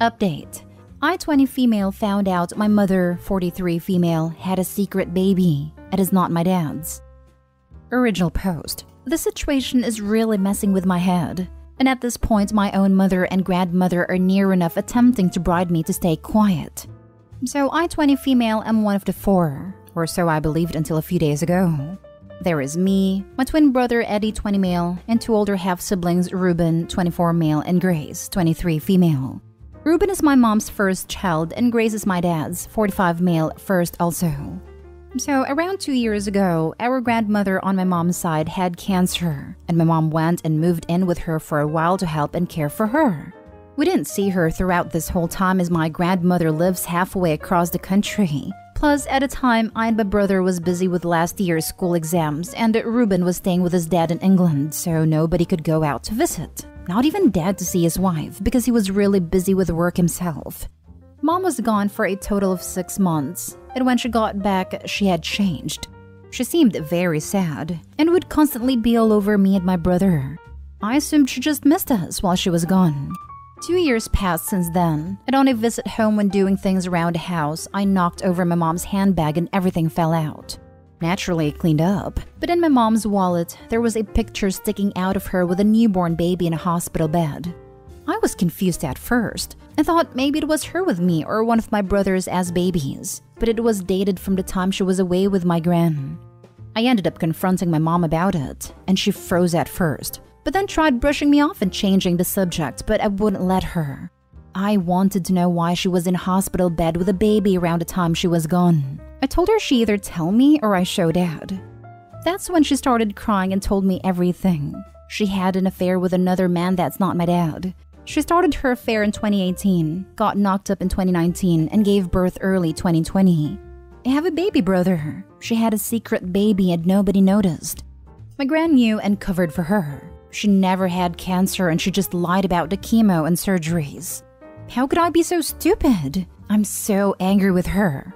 Update I 20 female found out my mother, 43 female, had a secret baby. It is not my dad's. Original post The situation is really messing with my head. And at this point, my own mother and grandmother are near enough attempting to bribe me to stay quiet. So I 20 female am one of the four, or so I believed until a few days ago. There is me, my twin brother Eddie 20 male, and two older half siblings Ruben 24 male and Grace 23 female. Ruben is my mom's first child, and Grace is my dad's, 45 male, first also. So, around two years ago, our grandmother on my mom's side had cancer, and my mom went and moved in with her for a while to help and care for her. We didn't see her throughout this whole time as my grandmother lives halfway across the country. Plus, at a time, I and my brother was busy with last year's school exams, and Ruben was staying with his dad in England, so nobody could go out to visit. Not even dad to see his wife, because he was really busy with work himself. Mom was gone for a total of six months, and when she got back, she had changed. She seemed very sad, and would constantly be all over me and my brother. I assumed she just missed us while she was gone. Two years passed since then, and on a visit home when doing things around the house, I knocked over my mom's handbag and everything fell out. Naturally, cleaned up, but in my mom's wallet, there was a picture sticking out of her with a newborn baby in a hospital bed. I was confused at first and thought maybe it was her with me or one of my brothers as babies, but it was dated from the time she was away with my gran. I ended up confronting my mom about it, and she froze at first, but then tried brushing me off and changing the subject, but I wouldn't let her. I wanted to know why she was in hospital bed with a baby around the time she was gone. I told her she either tell me or I show dad. That's when she started crying and told me everything. She had an affair with another man that's not my dad. She started her affair in 2018, got knocked up in 2019, and gave birth early 2020. I have a baby brother. She had a secret baby and nobody noticed. My gran knew and covered for her. She never had cancer and she just lied about the chemo and surgeries. How could I be so stupid? I'm so angry with her.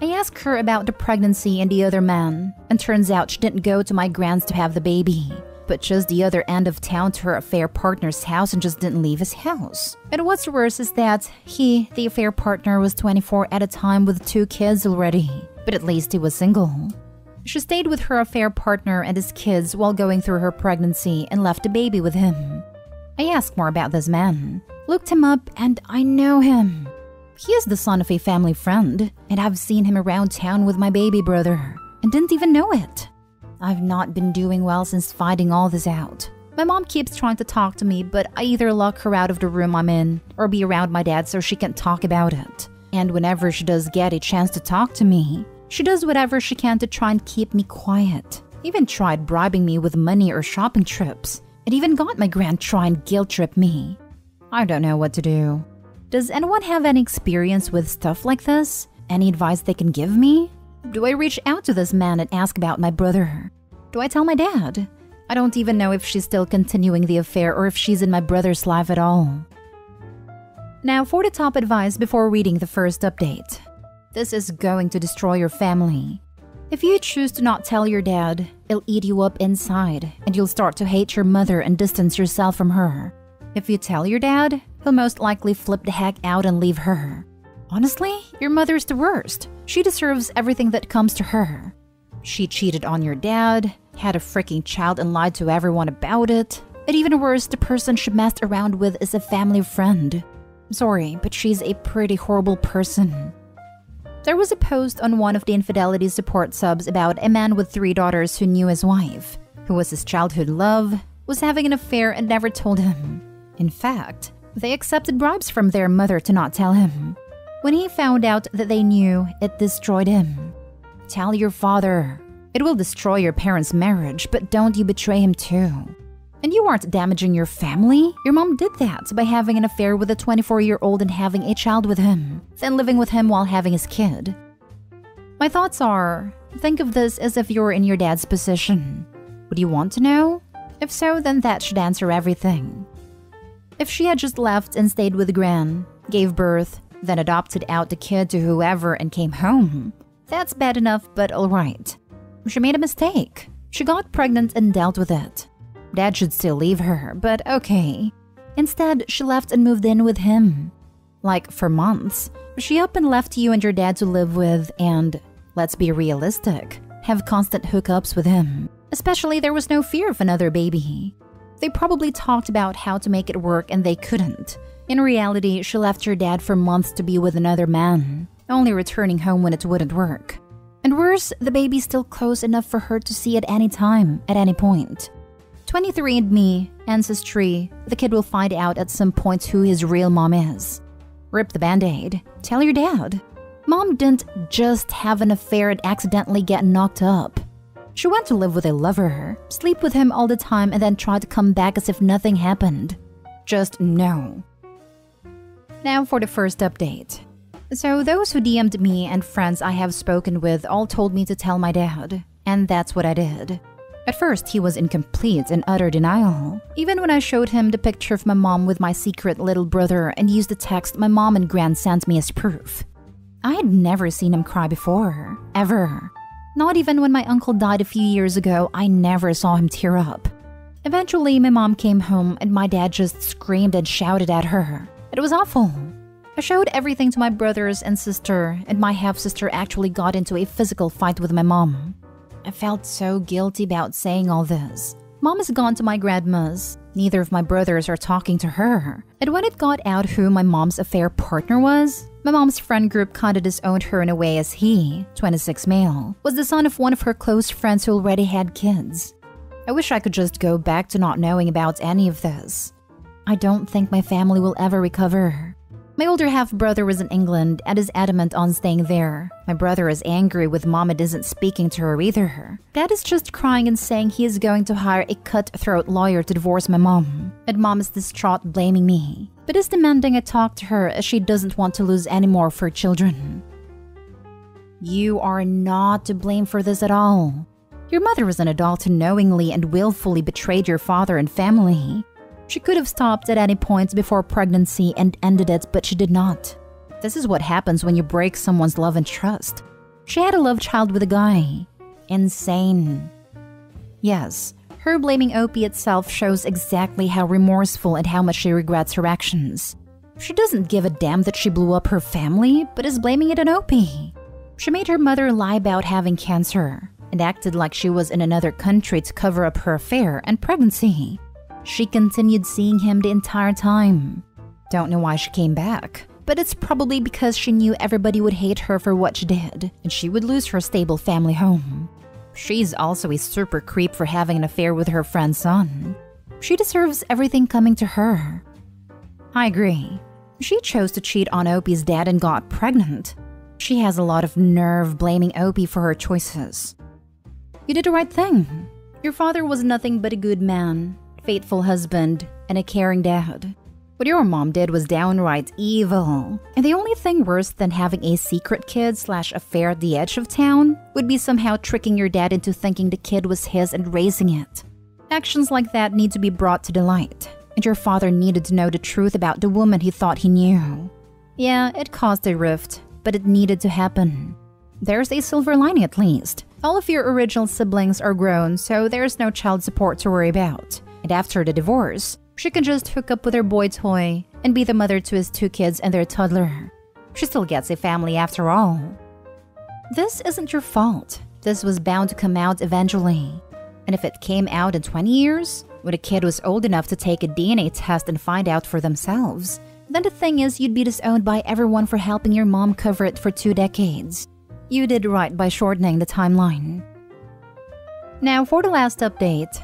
I asked her about the pregnancy and the other man, and turns out she didn't go to my grand's to have the baby, but just the other end of town to her affair partner's house and just didn't leave his house. And what's worse is that he, the affair partner, was 24 at a time with two kids already, but at least he was single. She stayed with her affair partner and his kids while going through her pregnancy and left a baby with him. I asked more about this man, looked him up, and I know him. He is the son of a family friend, and I've seen him around town with my baby brother, and didn't even know it. I've not been doing well since finding all this out. My mom keeps trying to talk to me, but I either lock her out of the room I'm in or be around my dad so she can talk about it. And whenever she does get a chance to talk to me, she does whatever she can to try and keep me quiet. Even tried bribing me with money or shopping trips. It even got my grand try and guilt trip me. I don't know what to do. Does anyone have any experience with stuff like this? Any advice they can give me? Do I reach out to this man and ask about my brother? Do I tell my dad? I don't even know if she's still continuing the affair or if she's in my brother's life at all. Now, for the top advice before reading the first update. This is going to destroy your family. If you choose to not tell your dad, it'll eat you up inside, and you'll start to hate your mother and distance yourself from her. If you tell your dad, he'll most likely flip the heck out and leave her. Honestly, your mother's the worst. She deserves everything that comes to her. She cheated on your dad, had a freaking child and lied to everyone about it. And even worse, the person she messed around with is a family friend. Sorry, but she's a pretty horrible person. There was a post on one of the infidelity support subs about a man with three daughters who knew his wife, who was his childhood love, was having an affair and never told him. In fact, they accepted bribes from their mother to not tell him. When he found out that they knew, it destroyed him. Tell your father. It will destroy your parents' marriage, but don't you betray him too. And you aren't damaging your family. Your mom did that by having an affair with a 24 year old and having a child with him, then living with him while having his kid. My thoughts are think of this as if you're in your dad's position. Would you want to know? If so, then that should answer everything. If she had just left and stayed with Gran, gave birth, then adopted out the kid to whoever and came home, that's bad enough, but alright. She made a mistake. She got pregnant and dealt with it. Dad should still leave her, but okay. Instead, she left and moved in with him. like for months. She up and left you and your dad to live with, and let's be realistic, have constant hookups with him. Especially, there was no fear of another baby. They probably talked about how to make it work and they couldn't. In reality, she left her dad for months to be with another man, only returning home when it wouldn't work. And worse, the baby's still close enough for her to see at any time, at any point. 23andMe, Ancestry, the kid will find out at some point who his real mom is. Rip the band aid. Tell your dad. Mom didn't just have an affair and accidentally get knocked up. She went to live with a lover, sleep with him all the time, and then tried to come back as if nothing happened. Just no. Now for the first update. So, those who DM'd me and friends I have spoken with all told me to tell my dad, and that's what I did. At first, he was in complete and utter denial. Even when I showed him the picture of my mom with my secret little brother and used the text my mom and Gran sent me as proof. I had never seen him cry before, ever. Not even when my uncle died a few years ago, I never saw him tear up. Eventually, my mom came home and my dad just screamed and shouted at her. It was awful. I showed everything to my brothers and sister, and my half sister actually got into a physical fight with my mom. I felt so guilty about saying all this. Mom has gone to my grandma's. Neither of my brothers are talking to her. And when it got out who my mom's affair partner was, my mom's friend group kinda disowned her in a way as he, 26 male, was the son of one of her close friends who already had kids. I wish I could just go back to not knowing about any of this. I don't think my family will ever recover. My older half brother was in England and is adamant on staying there. My brother is angry with mom and isn't speaking to her either. Dad is just crying and saying he is going to hire a cutthroat lawyer to divorce my mom. And mom is distraught, blaming me, but is demanding I talk to her as she doesn't want to lose any more of her children. You are not to blame for this at all. Your mother was an adult who knowingly and willfully betrayed your father and family. She could have stopped at any point before pregnancy and ended it, but she did not. This is what happens when you break someone's love and trust. She had a love child with a guy. Insane. Yes, her blaming Opie itself shows exactly how remorseful and how much she regrets her actions. She doesn't give a damn that she blew up her family, but is blaming it on Opie. She made her mother lie about having cancer and acted like she was in another country to cover up her affair and pregnancy. She continued seeing him the entire time. Don't know why she came back, but it's probably because she knew everybody would hate her for what she did, and she would lose her stable family home. She's also a super creep for having an affair with her friend's son. She deserves everything coming to her. I agree. She chose to cheat on Opie's dad and got pregnant. She has a lot of nerve blaming Opie for her choices. You did the right thing. Your father was nothing but a good man, faithful husband, and a caring dad. What your mom did was downright evil. And the only thing worse than having a secret kid slash affair at the edge of town would be somehow tricking your dad into thinking the kid was his and raising it. Actions like that need to be brought to the light, and your father needed to know the truth about the woman he thought he knew. Yeah, it caused a rift, but it needed to happen. There's a silver lining at least. All of your original siblings are grown, so there's no child support to worry about and after the divorce, she can just hook up with her boy toy and be the mother to his two kids and their toddler. She still gets a family after all. This isn't your fault. This was bound to come out eventually. And if it came out in 20 years, when a kid was old enough to take a DNA test and find out for themselves, then the thing is you'd be disowned by everyone for helping your mom cover it for two decades. You did right by shortening the timeline. Now, for the last update.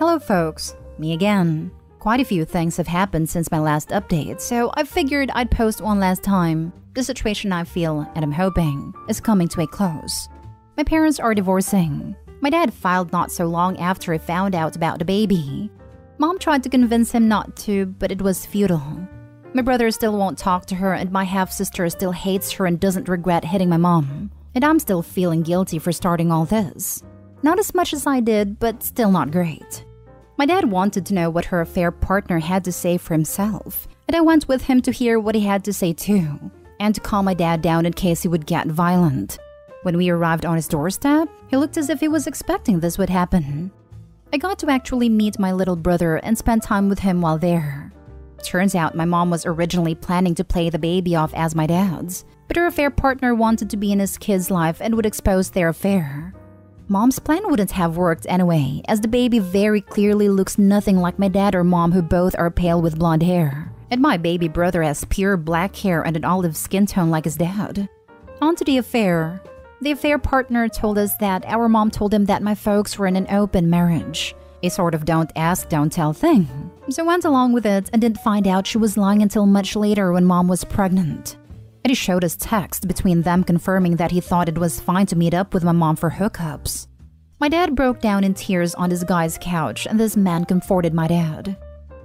Hello, folks me again. Quite a few things have happened since my last update, so I figured I'd post one last time. The situation I feel, and I'm hoping, is coming to a close. My parents are divorcing. My dad filed not so long after he found out about the baby. Mom tried to convince him not to, but it was futile. My brother still won't talk to her, and my half sister still hates her and doesn't regret hitting my mom. And I'm still feeling guilty for starting all this. Not as much as I did, but still not great. My dad wanted to know what her affair partner had to say for himself, and I went with him to hear what he had to say too, and to calm my dad down in case he would get violent. When we arrived on his doorstep, he looked as if he was expecting this would happen. I got to actually meet my little brother and spend time with him while there. Turns out my mom was originally planning to play the baby off as my dad's, but her affair partner wanted to be in his kid's life and would expose their affair. Mom's plan wouldn't have worked anyway, as the baby very clearly looks nothing like my dad or mom, who both are pale with blonde hair. And my baby brother has pure black hair and an olive skin tone like his dad. On to the affair. The affair partner told us that our mom told him that my folks were in an open marriage. A sort of don't ask, don't tell thing. So went along with it and didn't find out she was lying until much later when mom was pregnant. And he showed us text between them confirming that he thought it was fine to meet up with my mom for hookups. My dad broke down in tears on this guy's couch, and this man comforted my dad.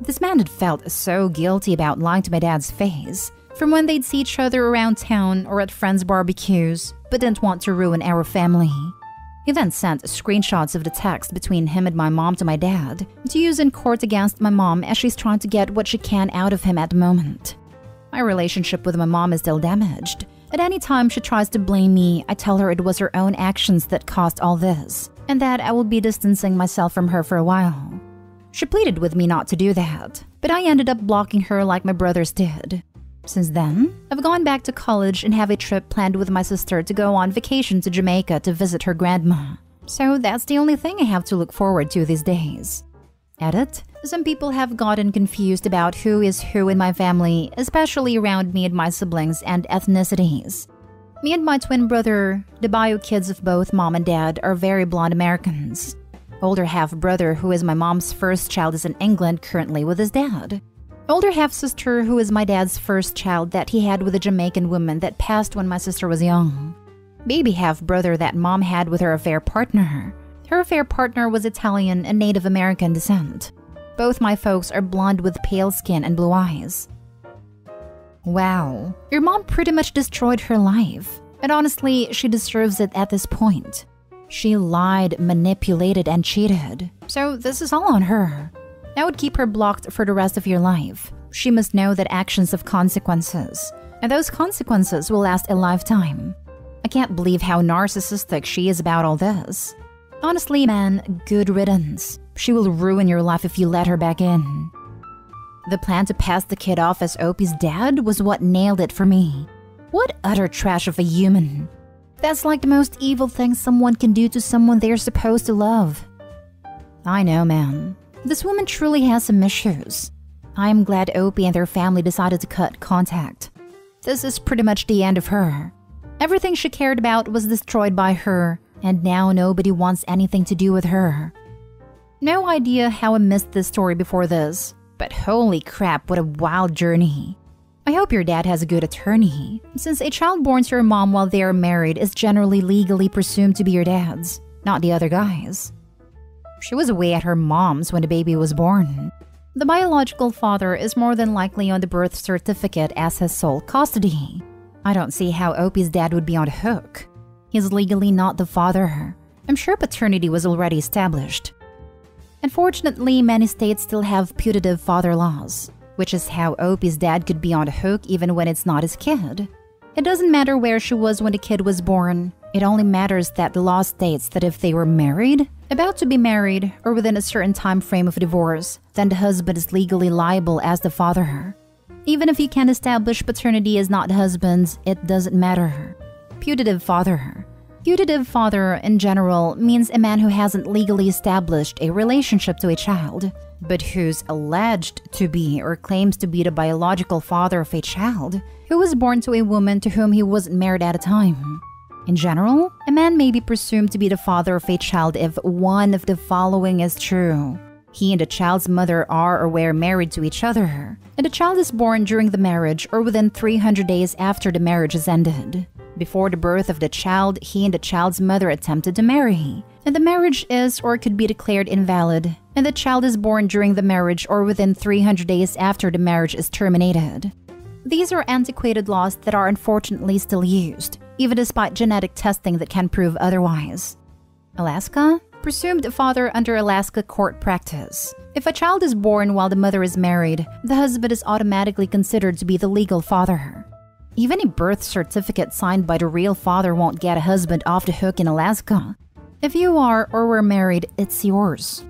This man had felt so guilty about lying to my dad's face from when they'd see each other around town or at friends' barbecues, but didn't want to ruin our family. He then sent screenshots of the text between him and my mom to my dad to use in court against my mom as she's trying to get what she can out of him at the moment. My relationship with my mom is still damaged. At any time she tries to blame me, I tell her it was her own actions that caused all this, and that I will be distancing myself from her for a while. She pleaded with me not to do that, but I ended up blocking her like my brothers did. Since then, I've gone back to college and have a trip planned with my sister to go on vacation to Jamaica to visit her grandma. So that's the only thing I have to look forward to these days. Edit. Some people have gotten confused about who is who in my family, especially around me and my siblings and ethnicities. Me and my twin brother, the bio kids of both mom and dad, are very blonde Americans. Older half brother, who is my mom's first child, is in England currently with his dad. Older half sister, who is my dad's first child that he had with a Jamaican woman that passed when my sister was young. Baby half brother that mom had with her affair partner. Her affair partner was Italian and Native American descent. Both my folks are blonde with pale skin and blue eyes. Wow, your mom pretty much destroyed her life. And honestly, she deserves it at this point. She lied, manipulated, and cheated. So this is all on her. I would keep her blocked for the rest of your life. She must know that actions have consequences, and those consequences will last a lifetime. I can't believe how narcissistic she is about all this. Honestly, man, good riddance. She will ruin your life if you let her back in. The plan to pass the kid off as Opie's dad was what nailed it for me. What utter trash of a human. That's like the most evil thing someone can do to someone they're supposed to love. I know, man. This woman truly has some issues. I am glad Opie and their family decided to cut contact. This is pretty much the end of her. Everything she cared about was destroyed by her, and now nobody wants anything to do with her. No idea how I missed this story before this, but holy crap, what a wild journey. I hope your dad has a good attorney, since a child born to your mom while they are married is generally legally presumed to be your dad's, not the other guy's. She was away at her mom's when the baby was born. The biological father is more than likely on the birth certificate as his sole custody. I don't see how Opie's dad would be on the hook. He's legally not the father. Her. I'm sure paternity was already established. Unfortunately, many states still have putative father laws, which is how Opie's dad could be on the hook even when it's not his kid. It doesn't matter where she was when the kid was born, it only matters that the law states that if they were married, about to be married, or within a certain time frame of divorce, then the husband is legally liable as the father. Her. Even if you can't establish paternity as not the husband's, it doesn't matter. Her. Putative father. Putative father, in general, means a man who hasn't legally established a relationship to a child, but who's alleged to be or claims to be the biological father of a child who was born to a woman to whom he wasn't married at a time. In general, a man may be presumed to be the father of a child if one of the following is true. He and the child's mother are or were married to each other, and the child is born during the marriage or within 300 days after the marriage has ended. Before the birth of the child, he and the child's mother attempted to marry, and the marriage is or could be declared invalid, and the child is born during the marriage or within 300 days after the marriage is terminated. These are antiquated laws that are unfortunately still used, even despite genetic testing that can prove otherwise. Alaska? Presumed father under Alaska court practice. If a child is born while the mother is married, the husband is automatically considered to be the legal father. Even a birth certificate signed by the real father won't get a husband off the hook in Alaska. If you are or were married, it's yours.